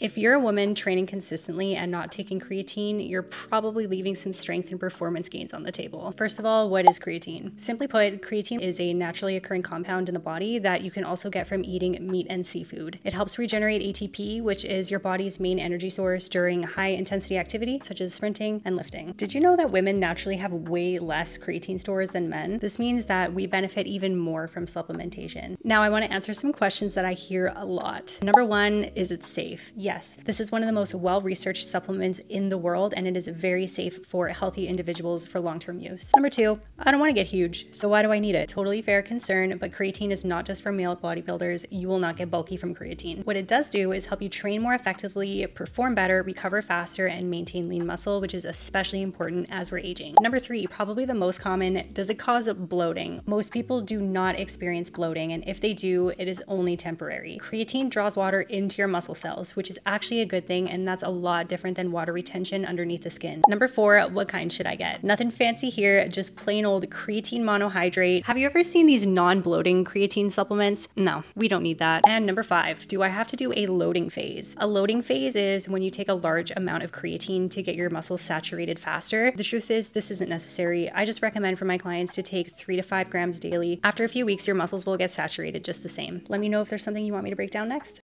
If you're a woman training consistently and not taking creatine, you're probably leaving some strength and performance gains on the table. First of all, what is creatine? Simply put, creatine is a naturally occurring compound in the body that you can also get from eating meat and seafood. It helps regenerate ATP, which is your body's main energy source during high intensity activity such as sprinting and lifting. Did you know that women naturally have way less creatine stores than men? This means that we benefit even more from supplementation. Now, I want to answer some questions that I hear a lot. Number one, is it safe? This is one of the most well researched supplements in the world, and it is very safe for healthy individuals for long term use. Number two, I don't want to get huge, so why do I need it? Totally fair concern, but creatine is not just for male bodybuilders. You will not get bulky from creatine. What it does do is help you train more effectively, perform better, recover faster, and maintain lean muscle, which is especially important as we're aging. Number three, probably the most common, does it cause bloating? Most people do not experience bloating, and if they do, it is only temporary. Creatine draws water into your muscle cells, which actually a good thing, and that's a lot different than water retention underneath the skin. Number four, what kind should I get? Nothing fancy here, just plain old creatine monohydrate. Have you ever seen these non-bloating creatine supplements? No, we don't need that. And number five, do I have to do a loading phase? A loading phase is when you take a large amount of creatine to get your muscles saturated faster. The truth is, this isn't necessary. I just recommend for my clients to take three to five grams daily. After a few weeks, your muscles will get saturated just the same. Let me know if there's something you want me to break down next.